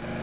Yeah.